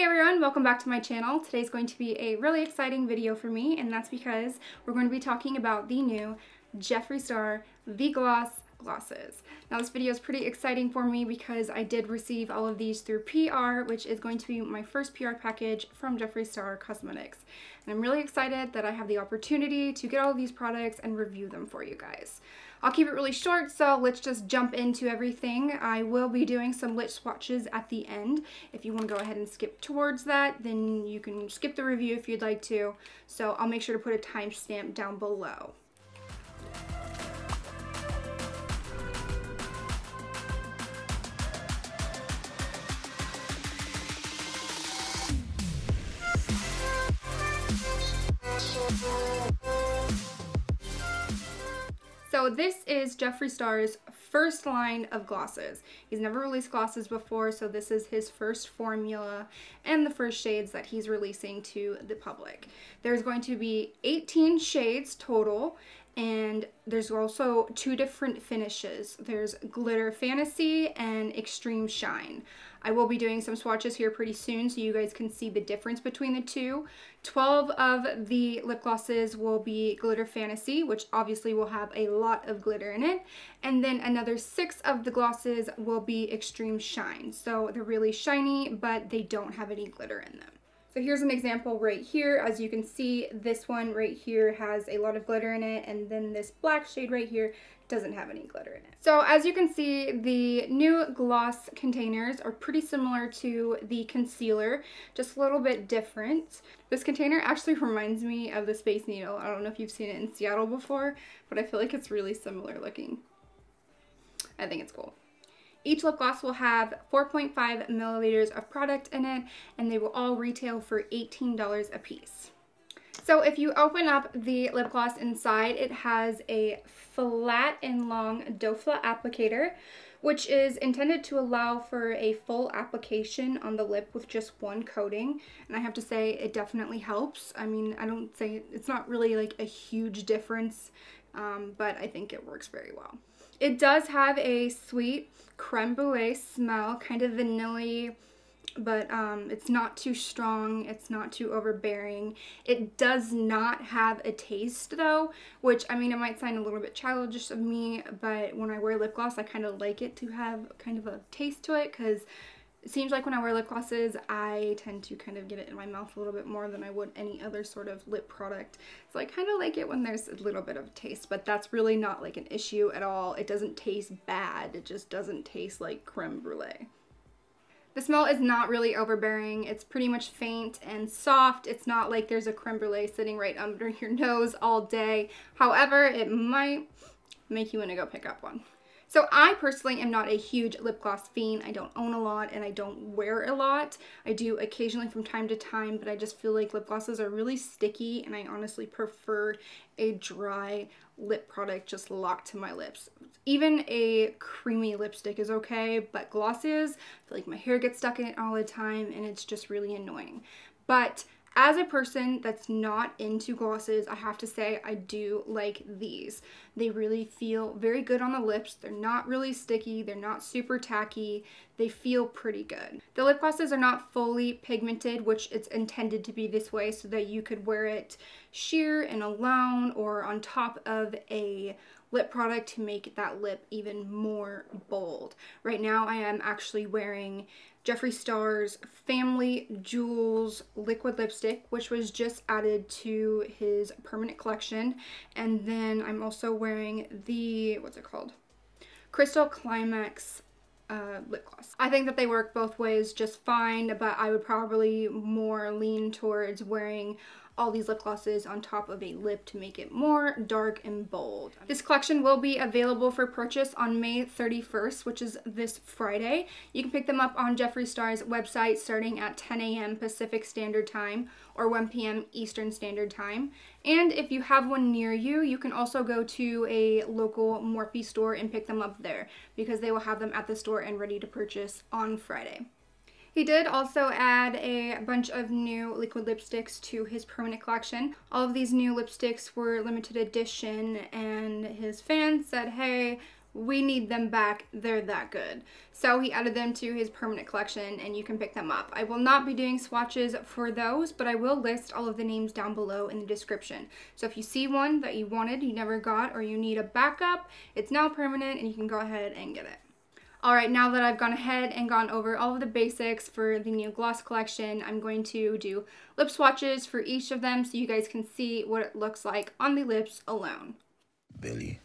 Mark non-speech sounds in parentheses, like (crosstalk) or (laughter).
Hey everyone, welcome back to my channel. Today's going to be a really exciting video for me and that's because we're going to be talking about the new Jeffree Star The Gloss glosses. Now this video is pretty exciting for me because I did receive all of these through PR, which is going to be my first PR package from Jeffree Star Cosmetics. And I'm really excited that I have the opportunity to get all of these products and review them for you guys. I'll keep it really short, so let's just jump into everything. I will be doing some lip swatches at the end. If you want to go ahead and skip towards that, then you can skip the review if you'd like to. So I'll make sure to put a timestamp down below. So this is Jeffree Star's first line of glosses. He's never released glosses before, so this is his first formula and the first shades that he's releasing to the public. There's going to be 18 shades total, and there's also two different finishes. There's Glitter Fantasy and Extreme Shine. I will be doing some swatches here pretty soon so you guys can see the difference between the two. 12 of the lip glosses will be Glitter Fantasy, which obviously will have a lot of glitter in it. And then another six of the glosses will be Extreme Shine. So they're really shiny, but they don't have any glitter in them. So here's an example right here. As you can see, this one right here has a lot of glitter in it, and then this black shade right here doesn't have any glitter in it. So as you can see, the new gloss containers are pretty similar to the concealer, just a little bit different. This container actually reminds me of the Space Needle. I don't know if you've seen it in Seattle before, but I feel like it's really similar looking. I think it's cool. Each lip gloss will have 4.5 milliliters of product in it, and they will all retail for $18 a piece. So if you open up the lip gloss inside, it has a flat and long foot applicator, which is intended to allow for a full application on the lip with just one coating. And I have to say, it definitely helps. I mean, I don't say, it's not really like a huge difference, um, but I think it works very well. It does have a sweet creme brulee smell, kind of vanilla but um, it's not too strong, it's not too overbearing. It does not have a taste though, which I mean it might sound a little bit childish of me, but when I wear lip gloss I kind of like it to have kind of a taste to it because it seems like when I wear lip glosses, I tend to kind of get it in my mouth a little bit more than I would any other sort of lip product. So I kind of like it when there's a little bit of taste, but that's really not like an issue at all. It doesn't taste bad. It just doesn't taste like creme brulee. The smell is not really overbearing. It's pretty much faint and soft. It's not like there's a creme brulee sitting right under (laughs) your nose all day. However, it might make you want to go pick up one. So I personally am not a huge lip gloss fiend. I don't own a lot and I don't wear a lot. I do occasionally from time to time, but I just feel like lip glosses are really sticky and I honestly prefer a dry lip product just locked to my lips. Even a creamy lipstick is okay, but glosses, I feel like my hair gets stuck in it all the time and it's just really annoying. But as a person that's not into glosses, I have to say I do like these. They really feel very good on the lips. They're not really sticky. They're not super tacky. They feel pretty good. The lip glosses are not fully pigmented, which it's intended to be this way so that you could wear it sheer and alone or on top of a lip product to make that lip even more bold. Right now I am actually wearing Jeffree Star's Family Jewels liquid lipstick, which was just added to his permanent collection. And then I'm also wearing the, what's it called? Crystal Climax uh, lip gloss. I think that they work both ways just fine, but I would probably more lean towards wearing all these lip glosses on top of a lip to make it more dark and bold. This collection will be available for purchase on May 31st, which is this Friday. You can pick them up on Jeffree Star's website starting at 10 a.m. Pacific Standard Time or 1 p.m. Eastern Standard Time. And if you have one near you, you can also go to a local Morphe store and pick them up there because they will have them at the store and ready to purchase on Friday. He did also add a bunch of new liquid lipsticks to his permanent collection. All of these new lipsticks were limited edition and his fans said, hey, we need them back. They're that good. So he added them to his permanent collection and you can pick them up. I will not be doing swatches for those, but I will list all of the names down below in the description. So if you see one that you wanted, you never got, or you need a backup, it's now permanent and you can go ahead and get it. All right, now that I've gone ahead and gone over all of the basics for the new gloss collection, I'm going to do lip swatches for each of them so you guys can see what it looks like on the lips alone. Billy.